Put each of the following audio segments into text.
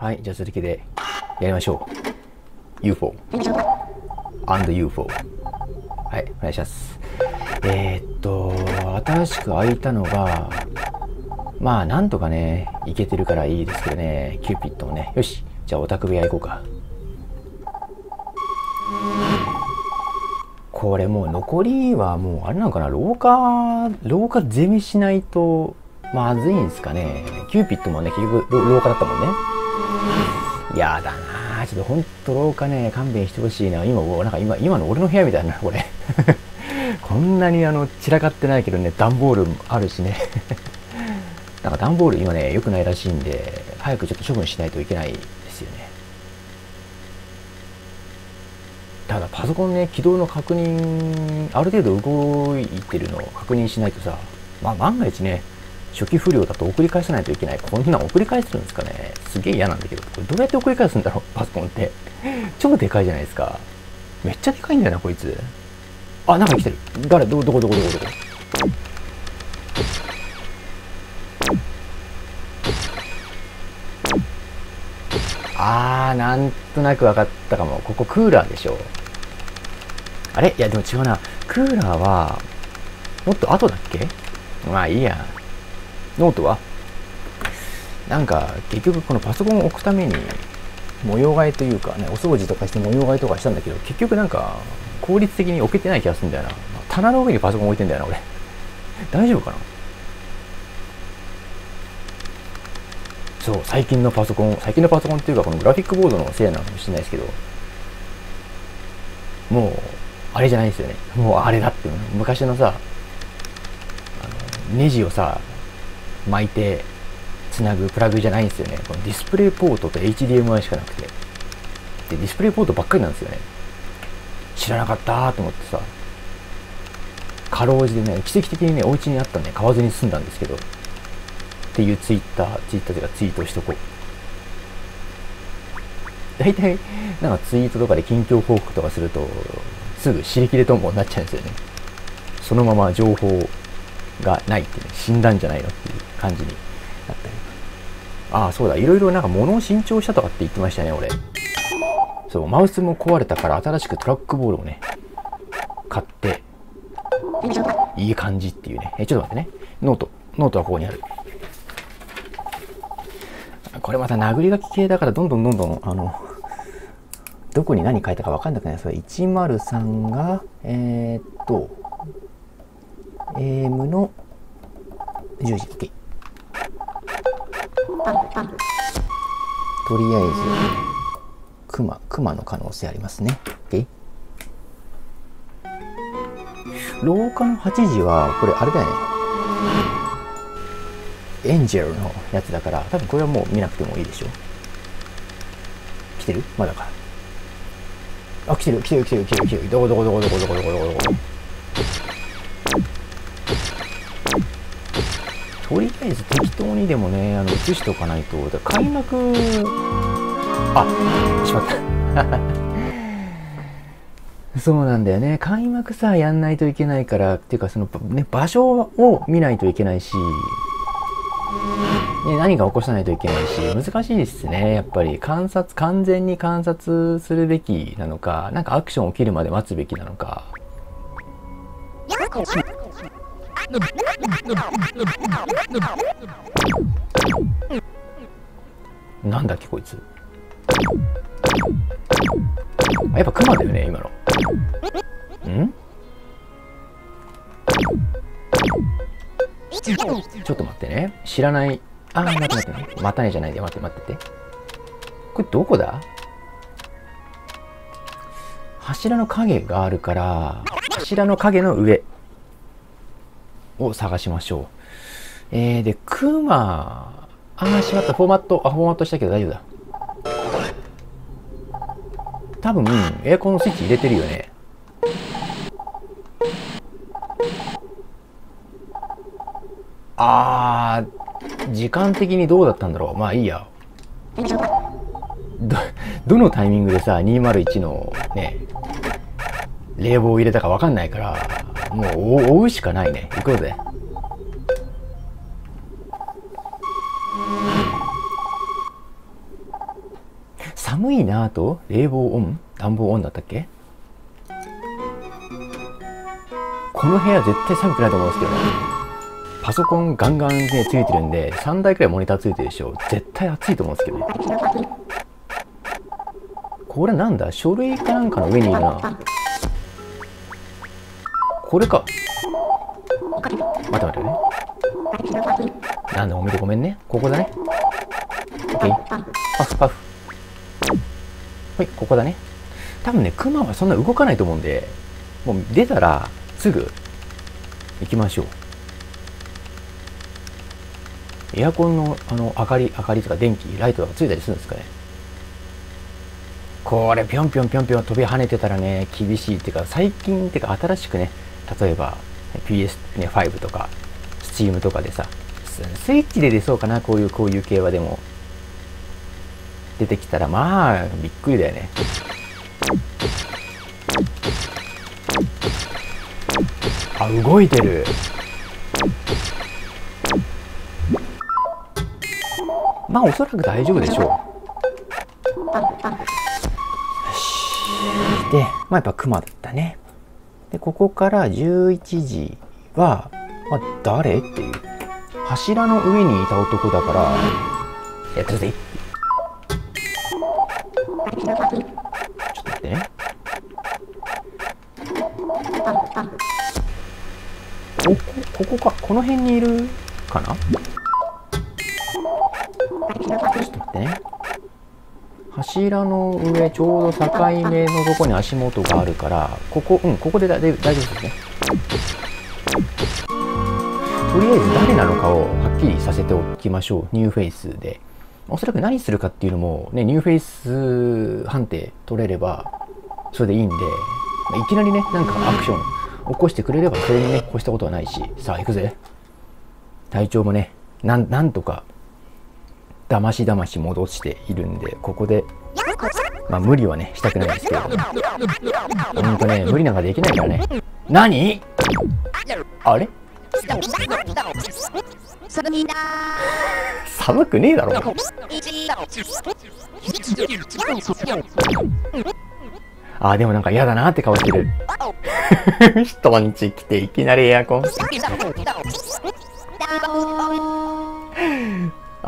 はい、じゃあ続きでやりましょう。UFO。and UFO。はい、お願いします。えー、っと、新しく開いたのが、まあ、なんとかね、いけてるからいいですけどね、キューピッドもね。よし、じゃあオタク部屋行こうか。これもう残りはもうあれなのかな？廊下廊下攻めしないとまずいんですかねキューピッドもね結局廊下だったもんねやだなちょっとほんと廊下ね勘弁してほしいな。今なんか今今の俺の部屋みたいなこれ。こんなにあの散らかってないけどね段ボールもあるしね。なんか段ボール今ね良くないらしいんで早くちょっと処分しないといけないですよね。ただパソコンね起動の確認ある程度動いてるのを確認しないとさまあ万が一ね初期不良だと送り返さないといけない。こんなん送り返せるんですかね。すげえ嫌なんだけど。これどうやって送り返すんだろう？パソコンって。超でかいじゃないですか。めっちゃでかいんだよなこいつ。あなんか来てる。誰？どどこどこどこどこ？あーなんとなく分かったかも。ここクーラーでしょ。あれ？いやでも違うな。クーラーはもっと後だっけ？まあいいや。ノートは？なんか結局このパソコンを置くために模様替えというかねお掃除とかして模様替えとかしたんだけど結局なんか効率的に置けてない気がするんだよな。棚の上にパソコン置いてんだよな俺。大丈夫かな？そう最近のパソコン最近のパソコンっていうかこのグラフィックボードのせいなのかもしれないですけどもうあれじゃないですよね。もうあれだって昔のさあのネジをさ巻いてつなぐプラグじゃないんですよね。このディスプレイポートと HDMI しかなくて。でディスプレイポートばっかりなんですよね。知らなかったと思ってさ。かろうじてね奇跡的にねお家にあったんで買わずに済んだんですけど。っていうツイッターツイッターというかツイートしとこう。大体なんかツイートとかで近況報告とかするとすぐ尻切れトンボになっちゃうんですよね。そのまま情報をがないっていうね死んだんじゃないのっていう感じになったり。ああそうだ。いろいろなんか物を新調したとかって言ってましたね俺。そうマウスも壊れたから新しくトラックボールをね買っていい感じっていうね。えちょっと待ってね。ノートノートはここにある。これまた殴り書き系だからどんどんどんどんあのどこに何書いたか分かんなくないそれ103がえー、っと AM の10時 OK とりあえずクマクマの可能性ありますね。OK 廊下の8時はこれあれだよね。エンジェルのやつだから多分これはもう見なくてもいいでしょ。来てる？まだか。あ来てる来てる来てる来てる来てる。どこどこどこどこどこどこどこどこりあえず適当にでもねあの移しておかないと開幕あしまった。そうなんだよね。開幕さやんないといけないからっていうかその、ね、場所を見ないといけないしね、何が起こさないといけないし難しいですねやっぱり。観察完全に観察するべきなのかなんかアクション起きるまで待つべきなのか。なんだっけこいつ。やっぱクマだよね今の。ん？ちょっと待ってね。知らない。あ待って待って。ねまたねじゃないで。待って待ってて。これどこだ？柱の影があるから柱の影の上。を探しましょう。えー、でクマ。あーしまった。フォーマット。あフォーマットしたけど大丈夫だ。多分エアコンのスイッチ入れてるよね。あー時間的にどうだったんだろう。まあいいや。どどのタイミングでさ201のね冷房を入れたか分かんないから。もう追うしかないね。行こうぜ。寒いなぁと冷房オン？暖房オンだったっけ？この部屋絶対寒くないと思うんですけどね。パソコンガンガンねついてるんで3台くらいモニターついてるでしょ。絶対暑いと思うんですけどね。これなんだ？書類かなんかの上にいるな。これか。待って待って。ねなんだおめでごめんね。ここだね。OK パフパフ。はいここだね。多分ねクマはそんな動かないと思うんでもう出たらすぐ行きましょう。エアコンのあの明かり明かりとか電気ライトがついたりするんですかね。これぴょんぴょんぴょんぴょん飛び跳ねてたらね厳しいっていうか最近っていうか新しくね例えば PS5 とか Steam とかでさスイッチで出そうかなこういうこういう系はでも。出てきたらまあびっくりだよね。あ動いてる。まあおそらく大丈夫でしょう。よし。でまあやっぱクマだったね。でここから11時は、まあ、誰？っていう。柱の上にいた男だから。やってるぜちょっと待ってね。ここここか。この辺にいるかな？ちょっと待ってね。柱の上ちょうど境目のとこに足元があるからここうんここで大丈夫ですね。とりあえず誰なのかをはっきりさせておきましょう。ニューフェイスで。おそらく何するかっていうのもねニューフェイス判定取れればそれでいいんでいきなりねなんかアクション起こしてくれればそれにね越したことはないし。さあ行くぜ。体調もねなんなんとかだましだまし戻しているんでここでまあ無理はねしたくないですけどほんとね無理なんかできないからね。何？あれ？寒くねえだろ。あでもなんか嫌だなって顔してる。人んち来ていきなりエアコン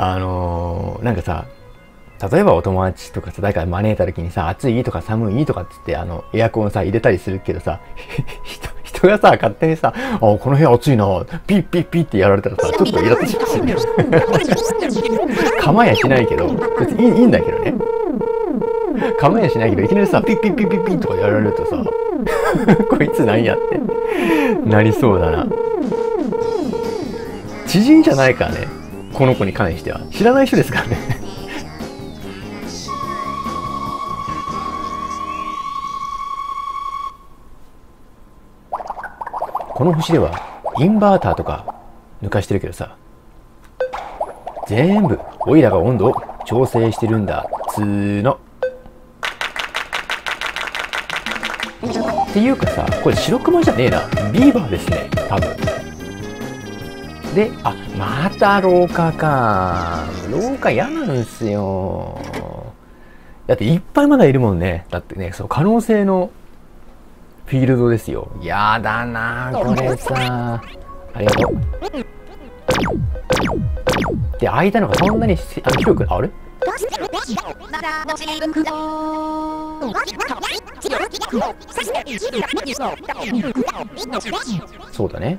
あのー、なんかさ例えばお友達とかさ誰か招いた時にさ暑いとか寒いとかっつってあのエアコンさ入れたりするけどさ 人人がさ勝手にさ「あこの部屋暑いなピッピッピッ」ってやられたらさちょっとイラッとしますよね。構えやしないけど別にいいいいんだけどね。構えやしないけどいきなりさピッピッピッピッピッとかやられるとさ こいつ何やってなりそうだな。知人じゃないからねこの子に関しては。知らない人ですからね。この星ではインバーターとか抜かしてるけどさ。全部オイラが温度を調整してるんだつーの。っていうかさこれ白熊じゃねえな。ビーバーですね多分。であまた廊下か。廊下嫌なんすよ。だっていっぱいまだいるもんね。だってねその可能性のフィールドですよ。やだなこれさ。ありがとう。で空いたのがそんなにあ広くあれ？そうだね。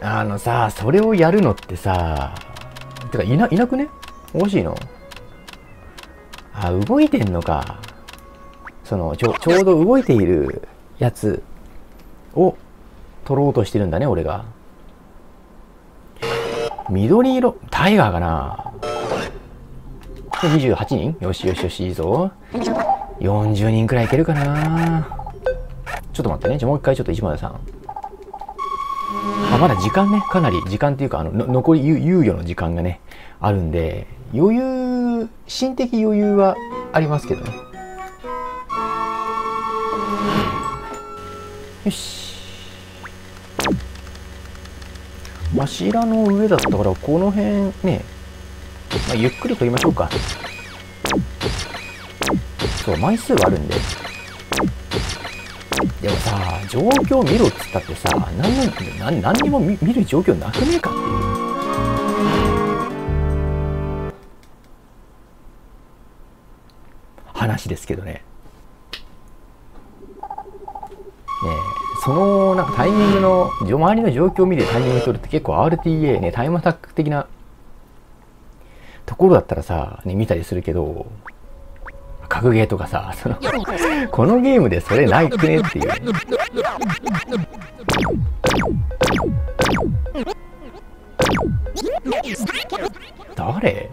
あのさそれをやるのってさてかいないなくね？おかしいの？あ動いてんのか。そのちょちょうど動いているやつを取ろうとしてるんだね俺が。緑色タイガーかな。28人？よしよしよしいいぞ。40人くらいいけるかな。ちょっと待ってね。じゃあもう一回ちょっと103あまだ時間ね。かなり時間っていうかあの残り猶予の時間がねあるんで余裕心的余裕はありますけどね。よし。柱の上だったからこの辺ね、まあ、ゆっくり取りましょうか。そう枚数はあるんで。でもさ状況見ろっつったってさ何何何にも見見る状況なくねえかっていう。話ですけどね。ねえ。そのなんかタイミングの周りの状況を見てタイミング取るって結構 RTA ねタイムアタック的なところだったらさ、ね、見たりするけど格ゲーとかさそのこのゲームでそれないくねっていう、誰？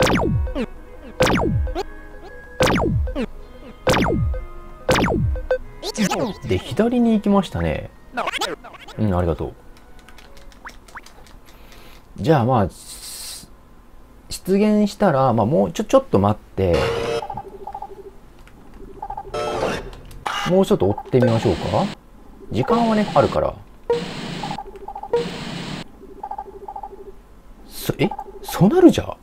で左に行きましたね。うんありがとう。じゃあまあ出現したら、まあ、もうちょちょっと待って。もうちょっと追ってみましょうか。時間はねあるから。そえ？そうなるじゃ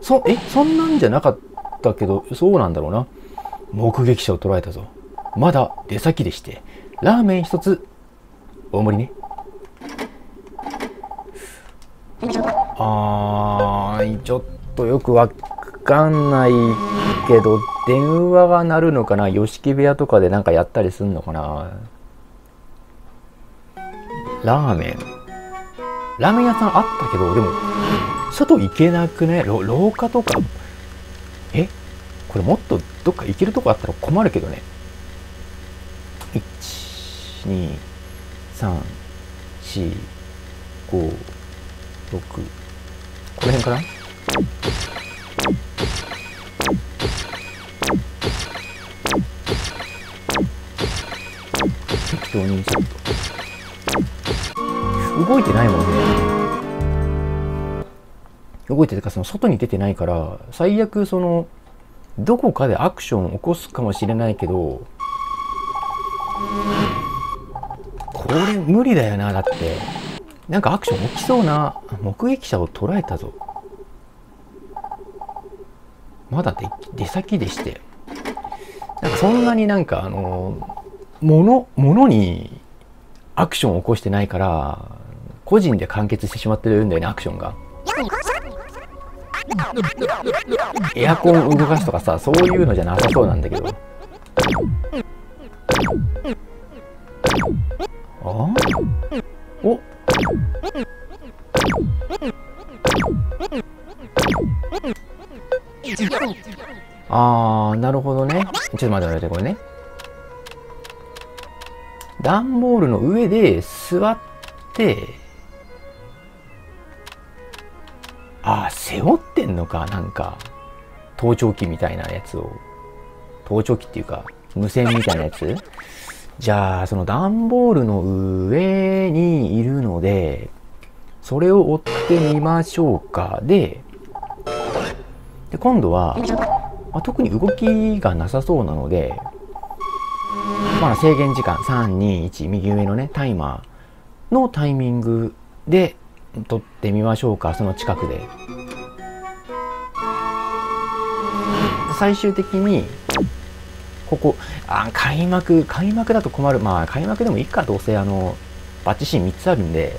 そえ？そんなんじゃなかったけどそうなんだろうな。目撃者を捉えたぞ。まだ出先でしてラーメン一つ。大盛りね。あーちょっとよくわかんないけど電話が鳴るのかな？吉木部屋とかでなんかやったりすんのかな？ラーメン。ラーメン屋さんあったけどでも外行けなくね？廊下とか。え？これもっとどっか行けるとこあったら困るけどね12345 6この辺かな？適当にちょっと。動いてないもんね。動いてるかその外に出てないから最悪そのどこかでアクションを起こすかもしれないけどこれ無理だよなだって。なんかアクション起きそうな目撃者を捉えたぞ。まだ出先でして。なんかそんなになんかあのものものにアクションを起こしてないから個人で完結してしまってるんだよねアクションが。エアコン動かすとかさそういうのじゃなさそうなんだけど。あおあーなるほどね。ちょっと待って待ってこれね。段ボールの上で座ってああ背負ってんのかなんか。盗聴器みたいなやつを。盗聴器っていうか無線みたいなやつ？じゃあその段ボールの上にいるのでそれを追ってみましょうか。でで今度は、まあ、特に動きがなさそうなのでまあ制限時間321右上のねタイマーのタイミングで撮ってみましょうかその近くで。最終的にここあ開幕開幕だと困る。まあ開幕でもいいかどうせあのバッチシーン3つあるんで。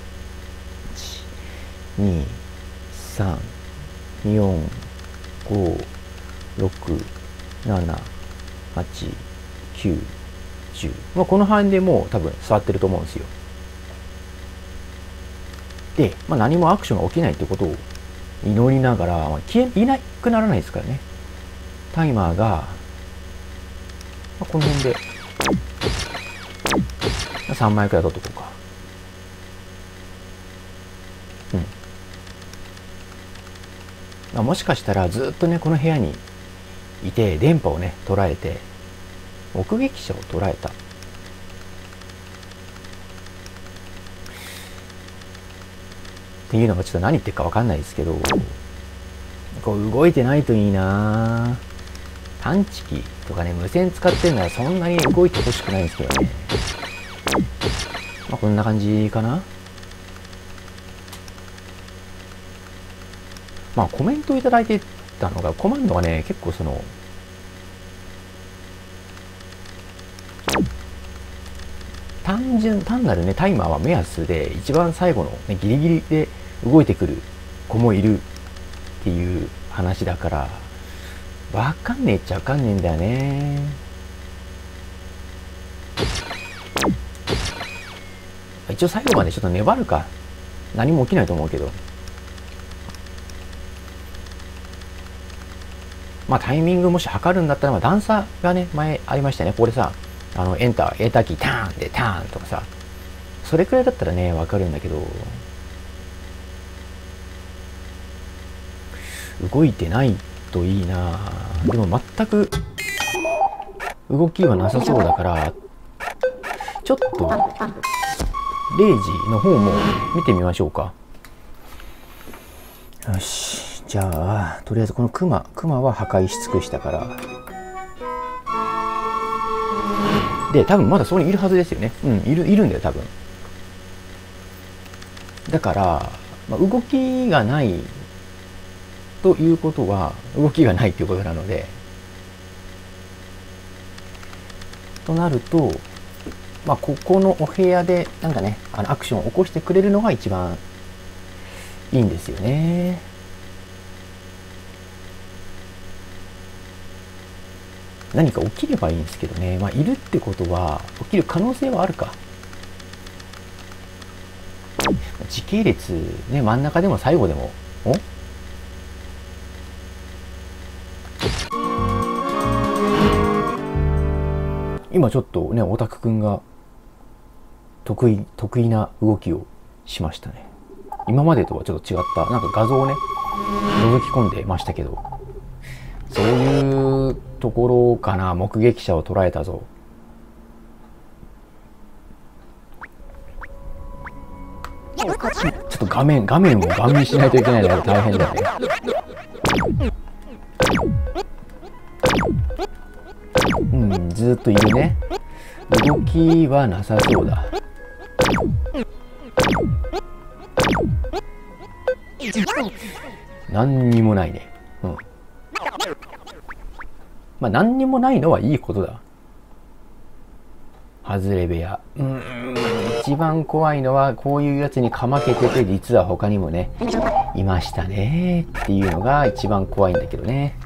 2 3 4 5 6 7 8 9 10まあこの範囲でもう多分座ってると思うんですよ。で、まあ、何もアクションが起きないってことを祈りながら、まあ、消えいなくならないですからね。タイマーが、あ、この辺で。3枚くらい取っとこうか。うん、まあ、もしかしたらずっとねこの部屋にいて電波をね捉えて目撃者を捉えた。っていうのがちょっと何言ってるか分かんないですけどこう動いてないといいな探知機。とかね、無線使ってるならそんなに動いてほしくないんですけどね。まあ、こんな感じかな。まあ、コメントいただいてたのが、コマンドがね、結構その、単純、単なるね、タイマーは目安で、一番最後の、ね、ギリギリで動いてくる子もいるっていう話だから、わかんねえっちゃわかんねえんだよね。一応最後までちょっと粘るか。何も起きないと思うけど。まあタイミングもし測るんだったら、まあ段差がね、前ありましたね。これさ、あの、エンター、エーターキー、ターンでターンとかさ、それくらいだったらね、わかるんだけど、動いてないといいなでも全く動きはなさそうだから、ちょっと、0時の方も見てみましょうか。よし。じゃあ、とりあえずこのクマ、クマは破壊し尽くしたから。で、多分まだそこにいるはずですよね。うん、いる、いるんだよ、多分。だから、まあ、動きがないということは、動きがないということなので、となると、まあ、ここのお部屋で、なんかね、あのアクションを起こしてくれるのが一番いいんですよね。何か起きればいいんですけどね。まあ、いるってことは、起きる可能性はあるか。時系列、ね、真ん中でも最後でも、お今ちょっとね、オタクくんが得意、得意な動きをしましたね。今までとはちょっと違った、なんか画像をね、覗き込んでましたけど、そういうところかな、目撃者を捉えたぞ。ちょっと画面、画面をガン見しないといけないのが大変だよね。うん、ずっといるね。動きはなさそうだ。何にもないね。うん。まあ何にもないのはいいことだ。外れ部屋。うん、一番怖いのはこういうやつにかまけてて実は他にもね、いましたねっていうのが一番怖いんだけどね。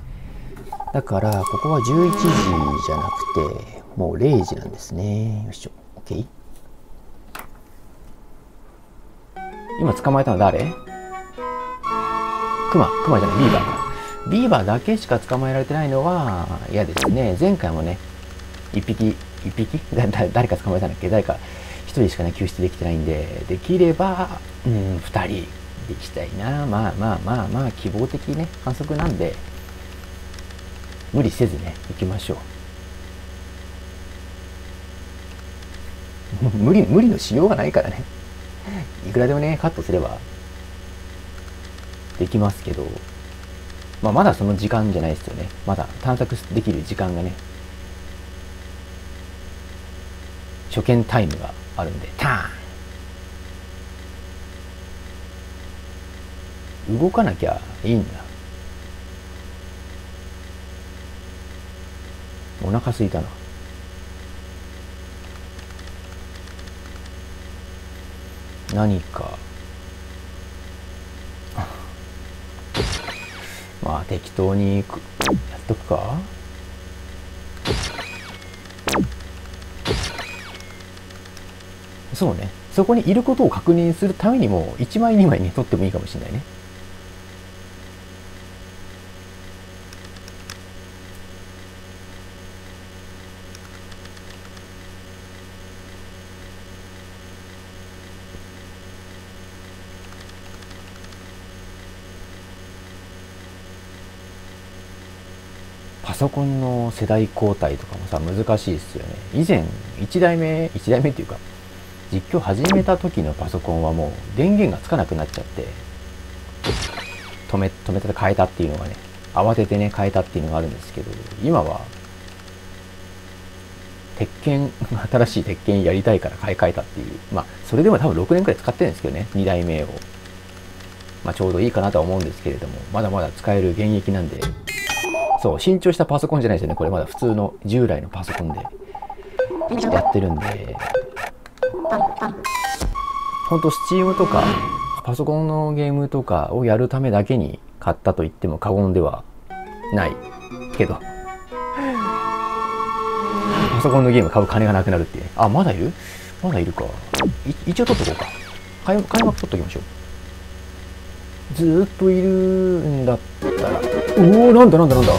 だから、ここは11時じゃなくて、もう0時なんですね。よいしょ。OK? 今捕まえたのは誰？クマ、クマじゃない、ビーバーか。ビーバーだけしか捕まえられてないのは嫌ですね。前回もね、一匹、一匹？誰か捕まえたんだっけ？誰か一人しかね、救出できてないんで、できれば、うん、二人できたいな。まあまあまあまあ、希望的ね、観測なんで、無理せずね、行きましょう。無理、無理のしようがないからね。いくらでもね、カットすれば、できますけど、まあ、まだその時間じゃないですよね。まだ探索できる時間がね、初見タイムがあるんで、ターン動かなきゃいいんだ。お腹すいたな。何か。まあ適当にやっとくか。そうね。そこにいることを確認するためにも1枚2枚に取ってもいいかもしれないね。パソコンの世代交代とかもさ難しいですよね。以前1代目1代目っていうか実況始めた時のパソコンはもう電源がつかなくなっちゃって止め止めたて変えたっていうのがね慌ててね変えたっていうのがあるんですけど今は鉄拳新しい鉄拳やりたいから買い替えたっていうまあそれでも多分6年くらい使ってるんですけどね2代目を。まあ、ちょうどいいかなとは思うんですけれども、まだまだ使える現役なんで、そう、新調したパソコンじゃないですよね。これまだ普通の従来のパソコンでやってるんで、ほんと Steam とかパソコンのゲームとかをやるためだけに買ったと言っても過言ではないけど、パソコンのゲーム買う金がなくなるっていう。あ、まだいる？まだいるか。一応取っとこうか。開開幕取っときましょう。ずーっといるんだったら。おおなんだなんだなんだ。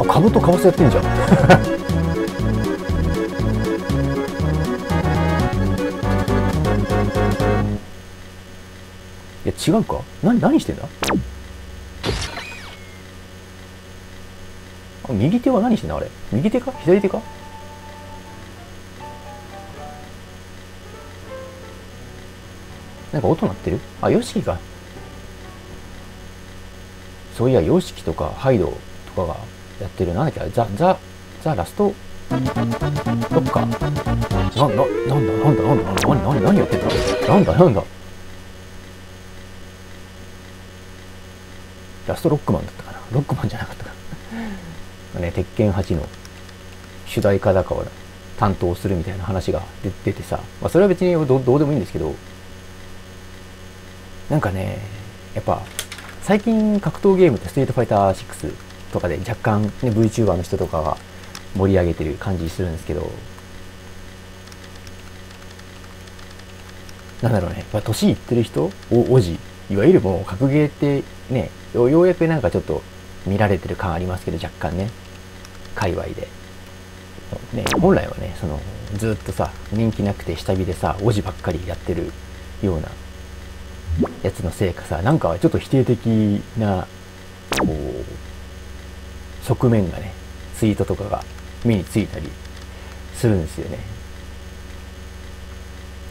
あ、株と為替やってんじゃん。いや違うか？何何してんだ？右手は何してんだあれ？右手か？左手か？なんか音鳴ってる？あ、ヨシキか。そういや、ヨシキとかハイドとかがやってる、なんだっけ？ザ、ザ、ザ・ラスト、どっか。な、な、なんだ、なんだ、なんだ、なんだ、なんだ、何、何、何やってんだ？なんだ、なんだ。ラストロックマンだったかな？ロックマンじゃなかったかな？ね、鉄拳8の主題歌だから担当するみたいな話が出てさ、まあ、それは別にどどうでもいいんですけど、なんかね、やっぱ、最近格闘ゲームってストリートファイター6とかで若干、ね、VTuber の人とかが盛り上げてる感じするんですけど、なんだろうね、やっぱ年いってる人お、おじ、いわゆるもう格ゲーってね、ようやくなんかちょっと見られてる感ありますけど、若干ね、界隈で。ね、本来はね、その、ずっとさ、人気なくて下火でさ、おじばっかりやってるようなやつのせいかさなんかちょっと否定的なこう側面がねツイートとかが目についたりするんですよね。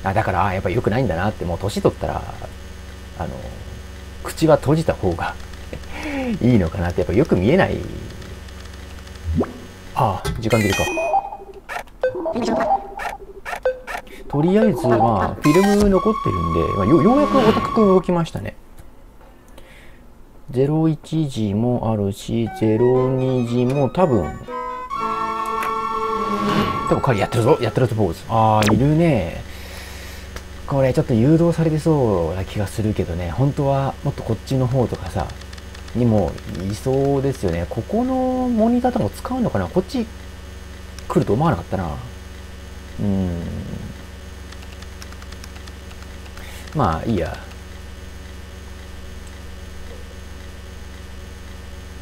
あだからやっぱり良くないんだなってもう年取ったらあの口は閉じた方が いいのかなってやっぱよく見えない。ああ時間切れか。とりあえず、まあ、フィルム残ってるんで、まあ、よようやくお高く動きましたね。01時もあるし、02時も多分、多分彼やってるぞ、やってるぞポーズ。ああ、いるね。これちょっと誘導されてそうな気がするけどね、本当はもっとこっちの方とかさ、にもいそうですよね。ここのモニターとかも使うのかな？こっち来ると思わなかったな。うん。まあいいや。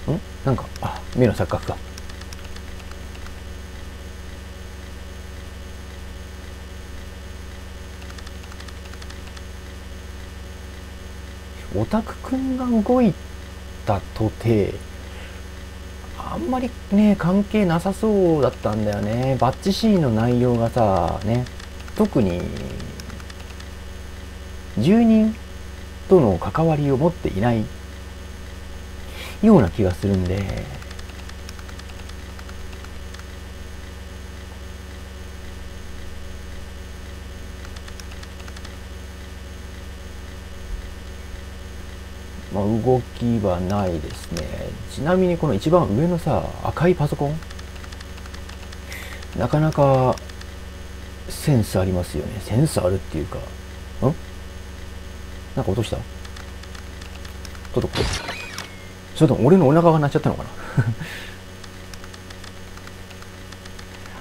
ん？なんかあ目の錯覚か。オタクくんが動いたとてあんまりね関係なさそうだったんだよね。バッチシーンの内容がさね。特に住人との関わりを持っていないような気がするんで、まあ、動きはないですね。ちなみにこの一番上のさ、赤いパソコンなかなかセンスありますよね。センスあるっていうか、なんか落とした？ちょっとこれそれとも俺のお腹が鳴っちゃったのかな？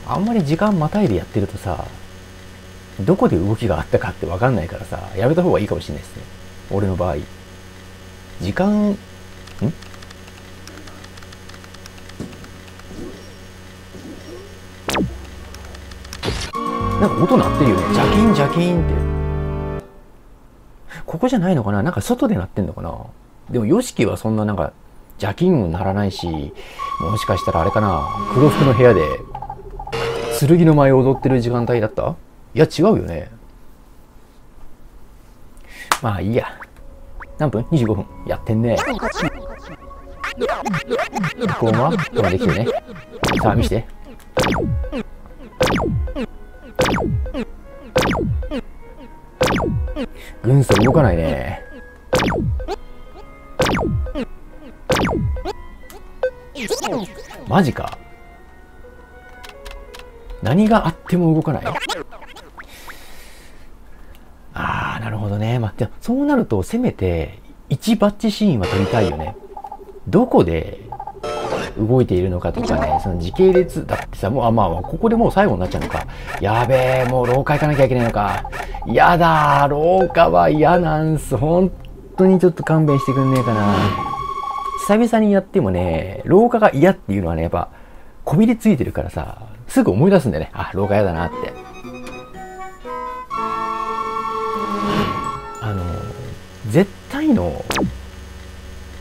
あんまり時間またいでやってるとさどこで動きがあったかって分かんないからさやめた方がいいかもしれないですね。俺の場合。時間ん？なんか音鳴ってるよね。ジャキンジャキンって。ここじゃないのかな？なんか外で鳴ってんのかな？でも YOSHIKI はそんななんか邪気にもならないし、もしかしたらあれかな？黒服の部屋で剣の舞を踊ってる時間帯だった？いや違うよね。まあいいや。何分 ?25 分。やってんね。録音は今できてね。さあ見して。軍曹動かないね。マジか。何があっても動かないああ、なるほどね。まあ、そうなると、せめて、1バッチシーンは撮りたいよね。どこで動いているのかとかね、その時系列だってさ、もう、あ、まあ、ここでもう最後になっちゃうのか。やべえ、もう廊下行かなきゃいけないのか。やだー、廊下は嫌なんす。本当にちょっと勘弁してくんねえかな。久々にやってもね、廊下が嫌っていうのはね、やっぱ、こびりついてるからさ、すぐ思い出すんだよね。あ、廊下嫌だなって。あの、絶対の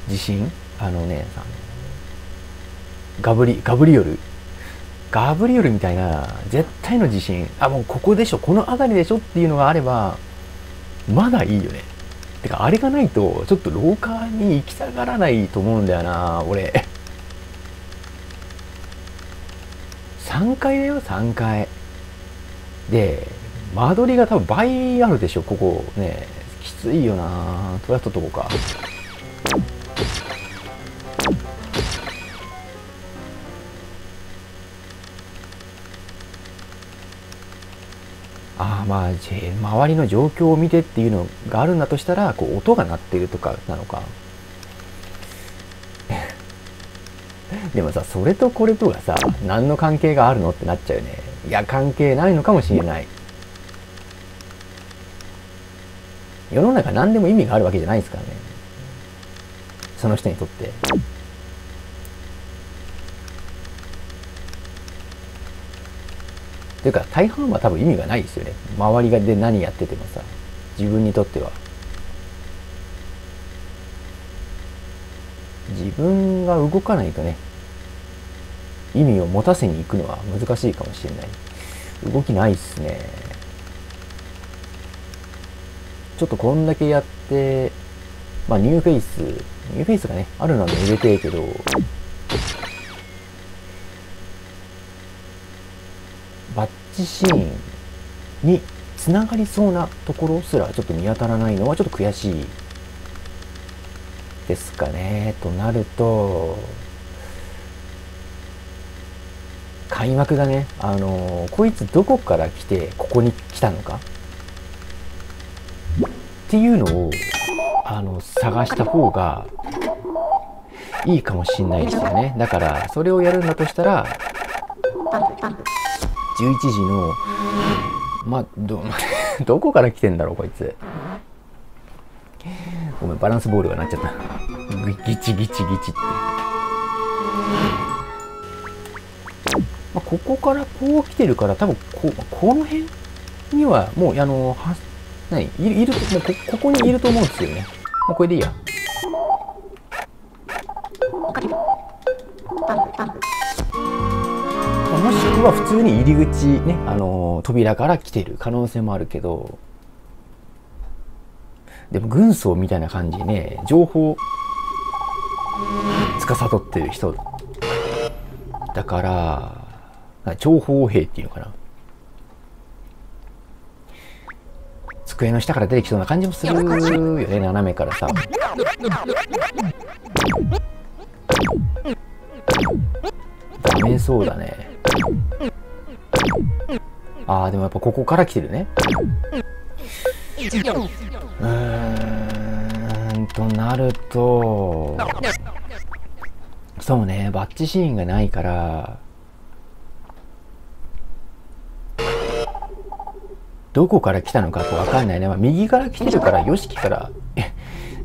地震？あのね、ガブリ、ガブリオル。ガブリオルみたいな絶対の地震。あ、もうここでしょ、この辺りでしょっていうのがあれば、まだいいよね。てか、あれがないと、ちょっと廊下に行きたがらないと思うんだよな、俺。3階だよ、3階。で、間取りが多分倍あるでしょ、ここね。きついよなとりあえず取っとこうか。まあ周りの状況を見てっていうのがあるんだとしたらこう音が鳴ってるとかなのか。でもさそれとこれとがさ何の関係があるのってなっちゃうよね。いや関係ないのかもしれない。世の中何でも意味があるわけじゃないですからね。その人にとって。というか大半は多分意味がないですよね。周りがで何やっててもさ自分にとっては。自分が動かないとね意味を持たせに行くのは難しいかもしれない。動きないっすね。ちょっとこんだけやってまあニューフェイスニューフェイスがねあるのは入れてえけどチシーンにつながりそうなところすらちょっと見当たらないのはちょっと悔しいですかねとなると開幕がねあのこいつどこから来てここに来たのかっていうのをあの探した方がいいかもしんないですよねだからそれをやるんだとしたら11時のまあど どこから来てんだろうこいつ。ごめんバランスボールがなっちゃった。ギチギチギチって、まあ、ここからこう来てるから多分ここの辺にはもうあのは何いるもうこここにいると思うんですよね。もうこれでいいや。もしくは普通に入り口ね、あのー、扉から来てる可能性もあるけど、でも軍曹みたいな感じね、情報、司ってる人。だから、情報兵っていうのかな。机の下から出てきそうな感じもするよね、斜めからさ。ダメそうだね。ああ、でもやっぱここから来てるね。うーんとなると、そうね、バッチシーンがないから、どこから来たのかとわかんないね。まあ、右から来てるから、ヨシキから、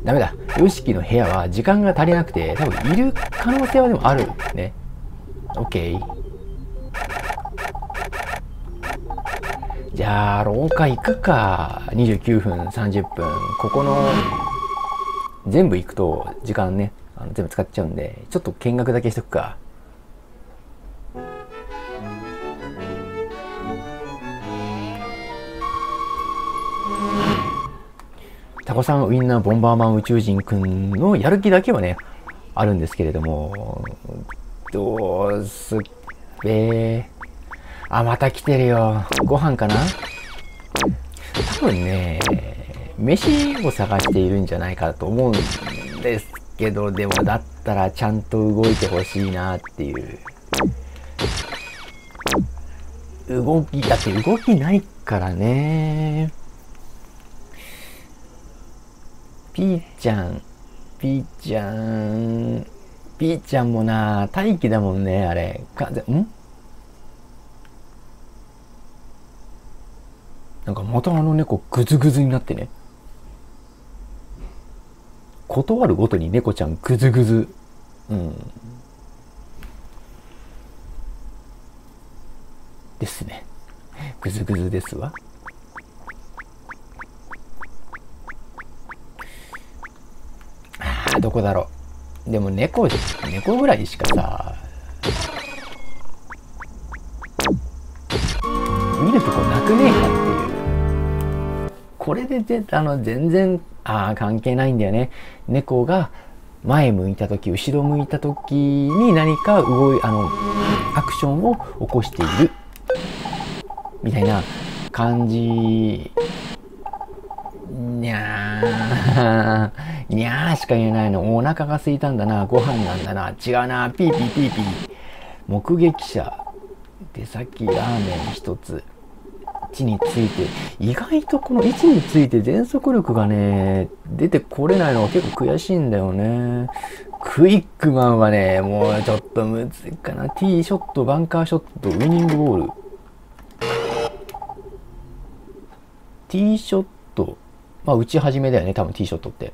ダメだ。ヨシキの部屋は時間が足りなくて、多分いる可能性はでもあるね。OK。じゃあ、廊下行くか。29分、30分。ここの、全部行くと時間ね、あの全部使っちゃうんで、ちょっと見学だけしとくか。タコさんウィンナーボンバーマン宇宙人くんのやる気だけはね、あるんですけれども、どうすっべー。あ、また来てるよ。ご飯かな？多分ね、飯を探しているんじゃないかと思うんですけど、でもだったらちゃんと動いてほしいなっていう。動き、だって動きないからね。ピーちゃん、ピーちゃん、ピーちゃんもな、待機だもんね、あれ。かぜん？なんかまたあの猫グズグズになってね。断るごとに猫ちゃんグズグズ。うん。ですね。ぐずぐずですわ。ああ、どこだろう。でも猫、猫ぐらいしかさ、見るとこなくねえかって。これでぜあの全然、ああ、関係ないんだよね。猫が前向いた時、後ろ向いた時に何か動い、あの、アクションを起こしている。みたいな感じ。にゃーにゃーしか言えないの。お腹が空いたんだな。ご飯なんだな。違うな。ピーピーピーピー。目撃者出先ラーメン一つ。置について意外とこの位置について全速力がね出てこれないのが結構悔しいんだよね。クイックマンはねもうちょっとむずいかな。ティーショットバンカーショットウイニングボール。ティーショット、まあ、打ち始めだよね、多分ティーショットって。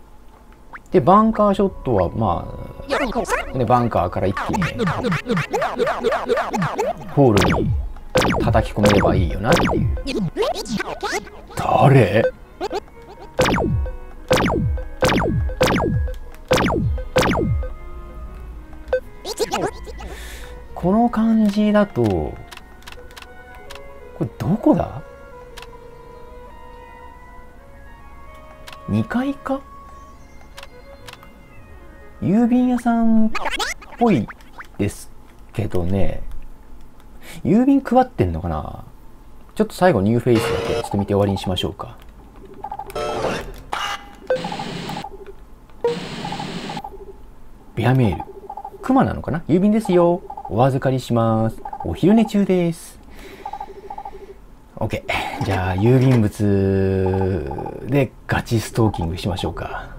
で、バンカーショットは、まあ、ね、バンカーから一気にね、ホールに叩き込めればいいよなっていう。誰？この感じだと、これどこだ？2階か？郵便屋さんっぽいですけどね。郵便配ってんのかな？ちょっと最後ニューフェイスだけちょっと見て終わりにしましょうか。ビアメール。クマなのかな？郵便ですよ。お預かりします。お昼寝中です。OK。じゃあ、郵便物でガチストーキングしましょうか。